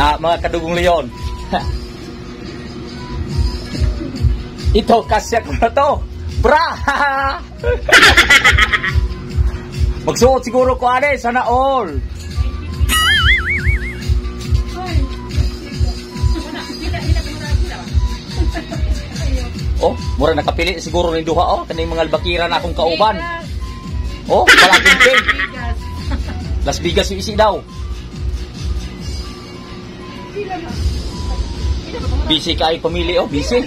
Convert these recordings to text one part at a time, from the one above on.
Ah, mga kadugong leon. Ito, kasya ko na to. Bra! Magsuot siguro ko ane, sana all. Oh, mura nakapili siguro ni duha oh, kaning mga albakira na akong kauban. Oh, palaging pink. Las Vegas yung isi daw. Busy ka ay pamili oh, busy.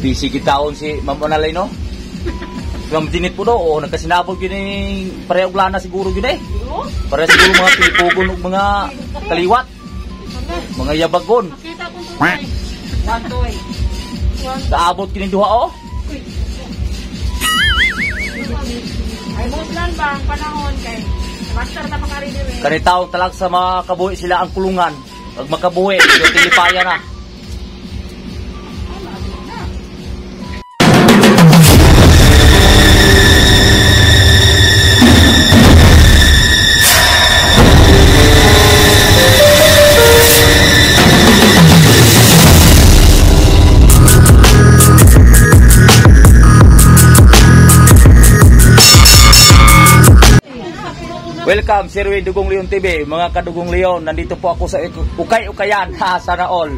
Busy kitaon si Ma'am Onalay no? Ma'am Dinit po do, oh, nagkasinabog yun yung pareho lana siguro yun eh. Para siguro mga pilipugon ug mga kaliwat, mga yabagon. Kita ko to. One toy. Kaabot kini duha oh. Ay, lang ba ang panahon kay Master na makaridiri. Kani taon talag sa mga kabuhi sila ang kulungan. Pag makabuhi, yung na. Welcome, Sir Win Dugong Leon TV. Mga kadugong Leon, nandito po ako sa Ukay-Ukayan. Ha, sana all.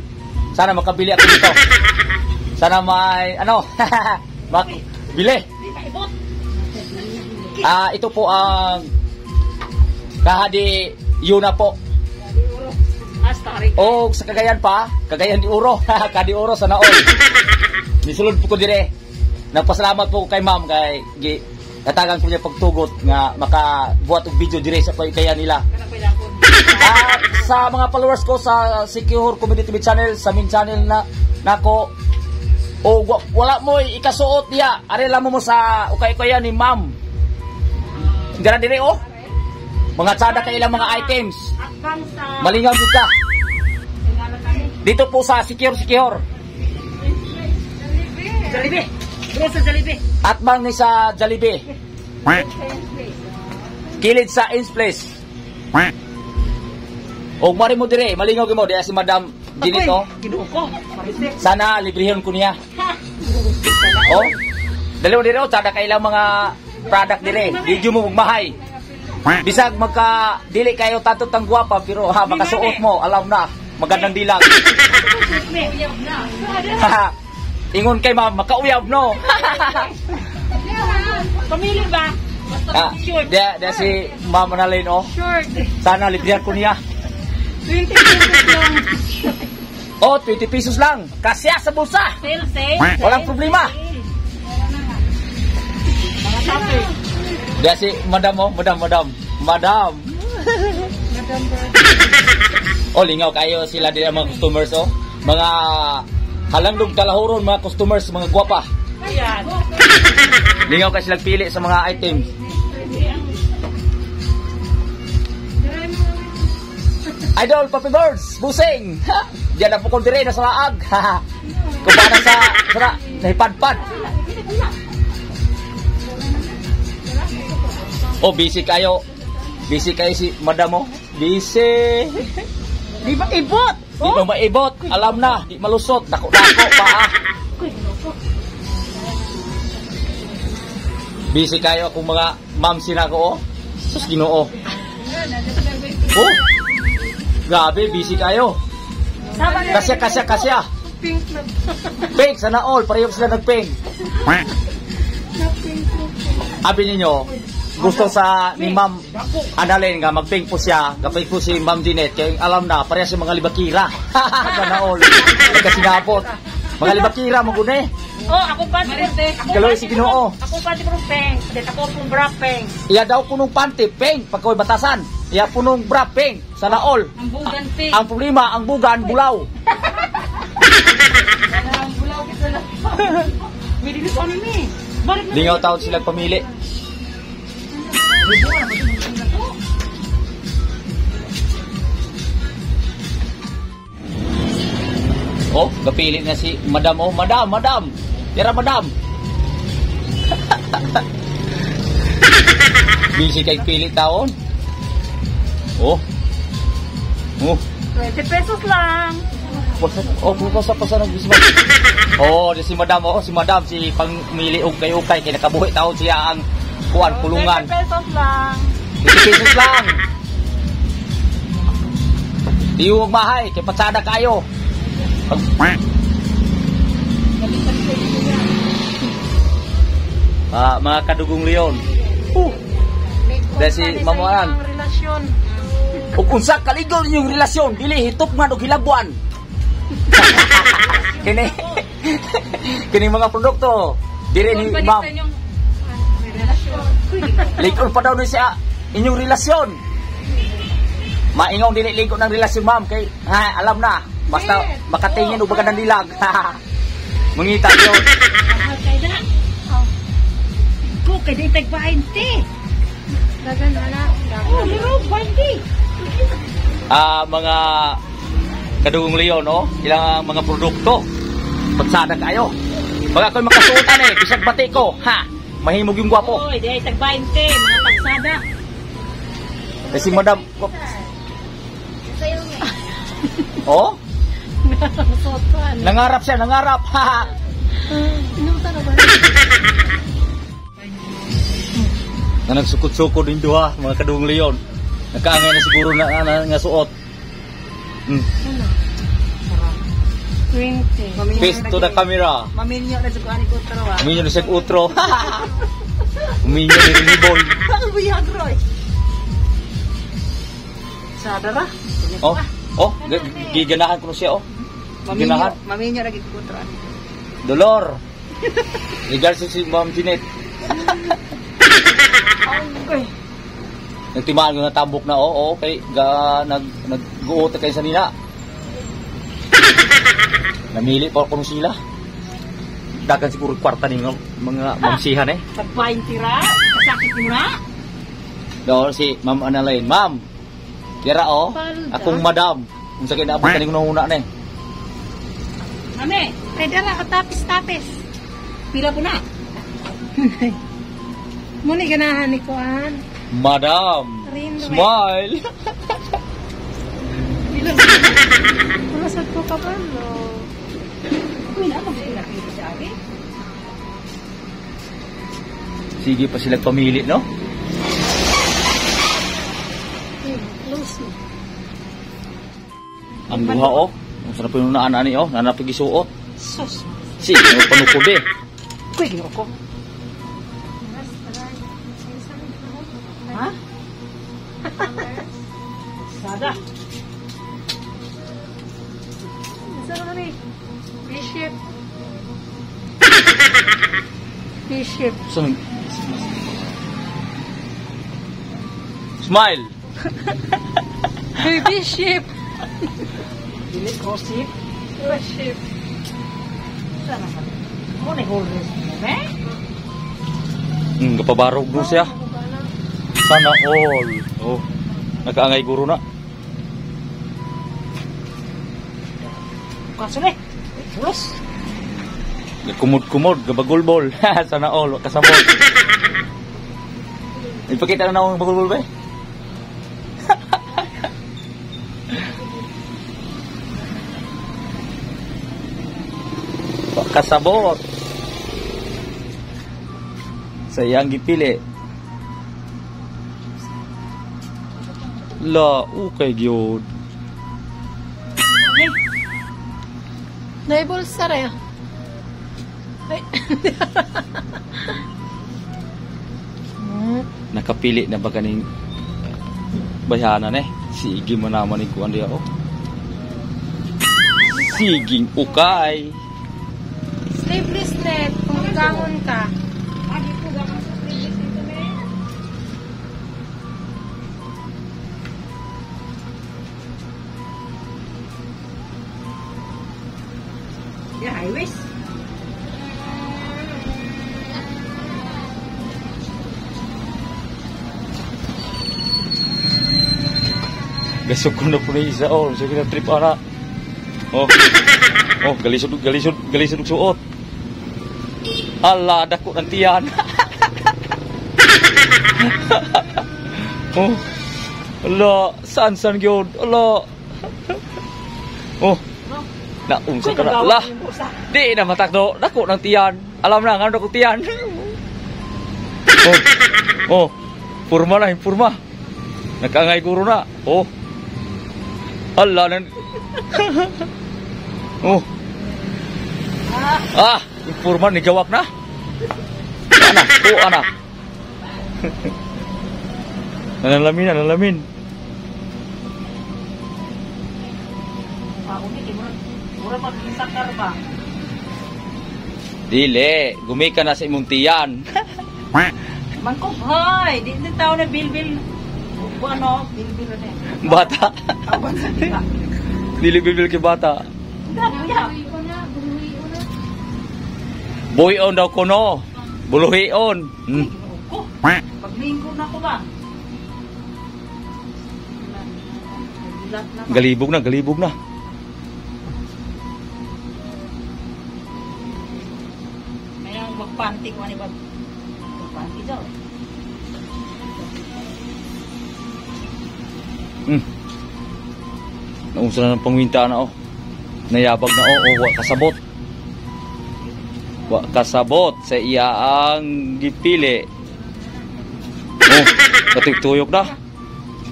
Sana makabili ako dito. Sana may, ano, makabili. Ah, ito po ang Kahadi Yuna po. O sa Cagayan pa, Cagayan di Uro. Kadi Uro sana all. Nisulod po ko dire. Nagpasalamat po kay ma'am kay gi katagan ko niya pagtugot nga makabuhat og video dire sa kaya nila. At sa mga followers ko sa Secure Community channel, sa min channel na nako o wa- wala mo ikasuot niya. Ari lang mo mo sa ukay kaya ni ma'am. Gara dire oh. Mga tsada kay ilang mga items. Malingaw jud ka. Dito po sa Secure Secure. Jollibee. Bro sa Jollibee. At bang ni sa Jollibee. Kilid sa Inns Place. O mari mo dire, malingaw gyud mo diya si Madam. Kinuo ko. Marisik. Sana librehon ko niya. Oh. Dali mo dire oh, tada kay ilang mga product dire. Di jud mo magmahay. Bisag magka dili kayo tanto tang gwapa pero ha makasuot mo, alam na, magandang dilag. Ingon kay ma'am, makauyab no. Pamili ba? ah, dia, dia si Ma'am Annalyn oh. Short. Sana librehon ko niya. 20 pesos lang. Oh, 20 pesos lang. Kasya sa bulsa. Sale, sale. Walang problema. Dia si Madam oh, Madam, Madam. Madam. Madam. Oh, lingaw kayo sila din ang mga customers, oh. Mga halandog kalahuron, mga customers, mga gwapa. Ayan. Lingaw kayo sila pili sa mga items. Idol, Papi Birds, busing! Ha! Diyan na po kong dire, nasa laag. Paano sa, sa nahipadpad. Oh, busy kayo. Busy kayo si Madam, oh. Busy. Di ba ibot? Di mo maibot, alam na, di malusot, dako-dako pa ah. Busy kayo kung mga ma'am sina ko, oh. Sus, ginoo. Oh, grabe, busy kayo. Kasya, kasya, kasya. Pink na. Pink, sana all, pareho sila nag-pink. Abi ninyo, gusto sa ni Ma'am Annalyn nga mag-pink po siya, kapag po si Ma'am Dinette, kaya alam na, pareha si mga libakira. sana all, kasi napot. Mga libakira, magune. Oh, ako pa si Ako Kaloy, pa si Ginoo. Ako pa si Peng. Then ako pong bra Peng. Iya daw punong panty, pink, pagkaway batasan. Iya punong bra, pink, sana all. Ang bugan Peng. Ang problema, ang bugan, bulaw. Ang bulaw kita na. Dito sa. Bakit na- Lingaw taon sila pamili. Oh, gapilit na si Madam. Oh, Madam, Madam. Tira, Madam. Busy kay pilit taon. Oh. Oh. 20 pesos lang. Oh, pasa pasa nag bisma. Oh, si Madam, oh, si Madam si pangmili og kay ukay kay nakabuhi taon siya ang kuan kulungan. 20 pesos lang. 20 pesos lang. Huwag mahay, kay patsada kayo. Pag... Ah, mga kadugong leon. Uh, Dahil si Mamuan. Ug unsa kaligol inyong relasyon, dili hitop man og hilabuan. kini kini mga produkto diri ni ma'am. Ligol pa daw siya inyong relasyon. Maingon dili ligol ng relasyon ma'am kay ha, alam na basta makatingin og bagandang dilag. Mangita na. Ko, kaya di tag 20. Dagan na na. Oh, laro, 20. Ah, mga kadugong leon, no? Ilang mga produkto. Pagsada kayo. Pag ako'y makasuotan eh, bisag bati ko, ha? Mahimog yung gwapo. Oy, di tag 20. Mga pagsada. Eh, si madam, oh, Sotan. nangarap siya, nangarap, ha? Inuta na ba? Na nagsukot-sukot din duha, mga kadugong leon. Nakaangay na siguro na, na, nga suot. Hmm. 20. Face to the camera. Maminyo na sa kuha ni Kutro ah. Uminyo na siya utro. Uminyo ni Rinibol. Ano ba yung agroy? Sada ra? Oh, oh, giganahan ko na siya, oh. Giganahan. maminyo lagi Kutro. Dolor. Legal si Ma'am Jeanette. Ay, Nagtimaan ko na tambok na, oh, oh, kay ga, nag, nag-guot kay sa nila. Namili pa ako nung sila. Dagan siguro kwarta ni mga, mga mamsihan eh. tag 20 ra? Sakit mo na? Doon si Ma'am Annalyn. Ma'am, tira oh, Palda. akong madam. Kung sa kinaabot ka ko una na eh. Ame, ay dara ka tapis-tapis. Pila po na. Muni ganahan ni Kuan. Madam, Rin, smile. Pila Wala sa ko ka ba? No. Sige pa sila pamili, no? Close na. Ang duha oh. Ang sarap yung naan ani oh, nanapig isuot. Sus. Si, ano panukod eh. Kuy, gino Bishop. So, Smile. Hey, Bishop. Dili ko. Bishop. Sana ka. Mo na holders mo, eh? Hmm, kapabarog do siya. Sana all. Oh. Nakaangay guro na. Kaso na. Pulos. Kumod-kumod, gabagulbol. Sana all, kasabot. Ipakita na akong bagulbol ba eh? kasabot. Sayang gipili. La, ukay gyud. Naibulsa rin. Ay. Nakapili na ba kaning bayanan eh? Sige mo naman ni kuan diya oh. Siging ukay. Sleeveless net, kung gangon ka. Yeah, I wish. Gasok ko na po na isa oh. Sige na trip ana. Oh. Oh, galisod, galisod, galisod og suot. Ala, dako ng tiyan. oh. Ala, saan saan gyud? Ala. Oh, naunsa ka na. Ala, di na matakdo. Dako ng tiyan. Alam na, ngano ko tiyan. oh. Oh. Purma na, purma. Nakangay guro na. Oh. Ala, nan... oh. Ah, yung purma ni jawab na. Ana, oh ana. nanalamin, nanalamin. Dili, gumika na sa imong tiyan. Mangkok, hoy! Di din tao na bilbil. Ano? Bilbil na eh. Bata. Awan sa kita. Kay bata. Boy on daw kono. Buluhi on. Hmm. Ko, paglingko na ko ba? Galibog na, galibog na. Mayroong magpanty ko ani bag. Magpanty daw. Hmm. Naunsa na ng pangwinta na oh. Nayabag na oh, oh wa kasabot. Wa kasabot sa iya ang gipili. Oh, katigtuyok na.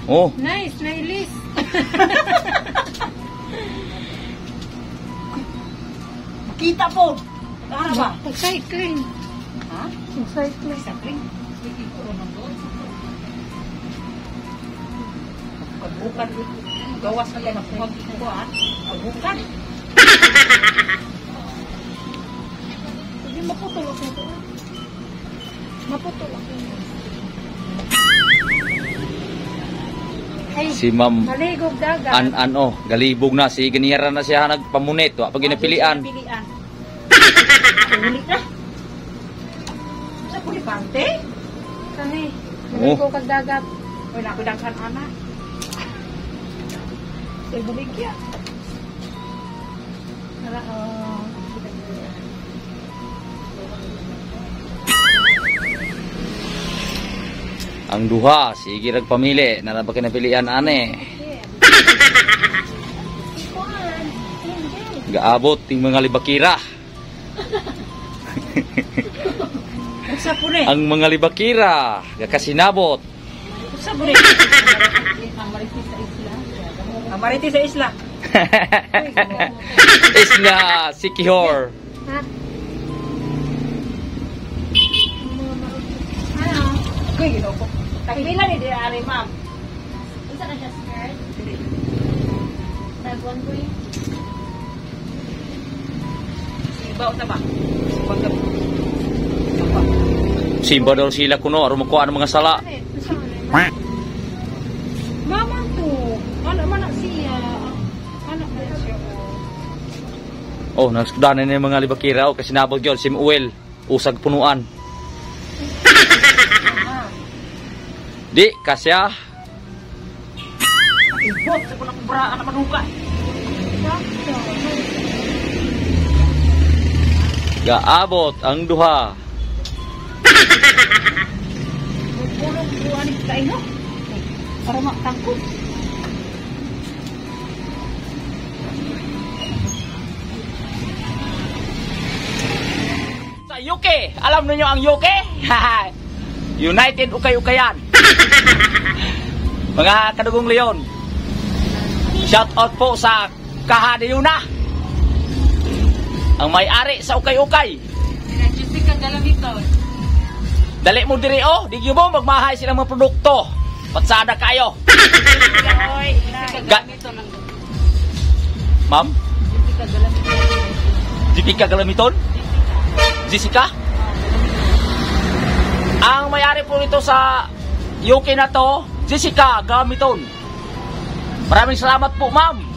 Oh, Nice, nailis. Makita po. Ano ba? Cycling. Ha? Cycling. Sakling. Pagbukan. Gawas na lang ako magkukuha. Pagbukan. Hindi maputol ako ito. Maputol ako. Ay, si Ma'am maligog dagat. An an oh, galibog na si ganiyara na siya nagpamunit wa pag ginapilian. Pilian. Ulit na. Sa pulipante? Kani, Oh. maligog kag dagat. Wala ko daghan anak. Ay, baligya. Wala, oh. Ang duha, sige rag pamili, na na ba kinapilian ane. Gaabot ting mga libakira. Ang mga libakira, gakasinabot. Sa pure. Ang mariti sa isla. Isla Sikihor. Ha? Ano? Kuy, ginoko. Tagpila ni di ari ma'am. Isa na siya skirt? Nagwan ko yun. Ibaw ta ba? Pag Simba daw sila kuno, aron makuha ang mga sala. Oh, nagskudanan na yung mga libakira o kasinabot yun, simuel, usag punuan. Di, kasya. Ibot sa kulang bra anak manuka. Gaabot ang duha. Pulong buwan ni kaino. Para makangkot. UK, alam niyo ang UK? United Ukay-Ukayan. Mga kadugong leon. Shout out po sa Kahadiyuna. Ang may-ari sa Ukay-Ukay. Dali mo diri oh, di mo magmahay silang mga produkto. Patsada kayo. Ga- Ma'am. Jessica Galamiton? Jessica? Ang may-ari po nito sa UK na to, Jessica Galamiton. Maraming salamat po, ma'am.